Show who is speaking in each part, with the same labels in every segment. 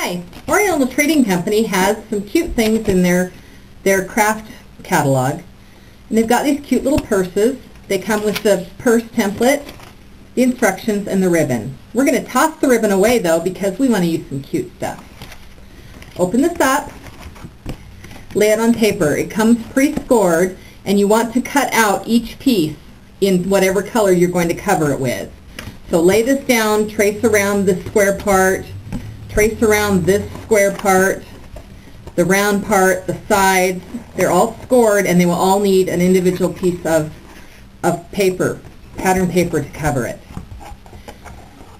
Speaker 1: Hi, Oriental Trading Company has some cute things in their, their craft catalog. And they've got these cute little purses. They come with the purse template, the instructions, and the ribbon. We're going to toss the ribbon away though because we want to use some cute stuff. Open this up, lay it on paper. It comes pre-scored and you want to cut out each piece in whatever color you're going to cover it with. So lay this down, trace around the square part, trace around this square part, the round part, the sides. They're all scored and they will all need an individual piece of, of paper, pattern paper to cover it.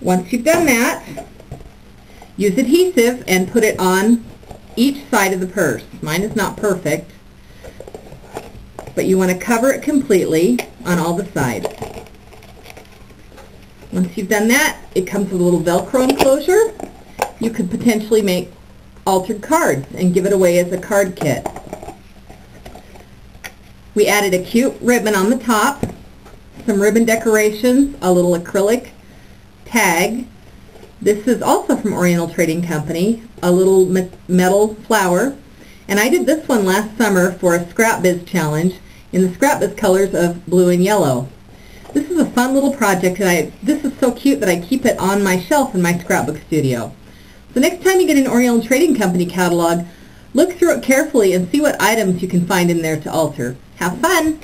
Speaker 1: Once you've done that, use adhesive and put it on each side of the purse. Mine is not perfect, but you want to cover it completely on all the sides. Once you've done that, it comes with a little Velcro enclosure you could potentially make altered cards and give it away as a card kit. We added a cute ribbon on the top, some ribbon decorations, a little acrylic tag. This is also from Oriental Trading Company, a little metal flower. And I did this one last summer for a Scrap Biz challenge in the Scrap Biz colors of blue and yellow. This is a fun little project and I, this is so cute that I keep it on my shelf in my scrapbook studio. So next time you get an Oriental Trading Company catalog, look through it carefully and see what items you can find in there to alter. Have fun!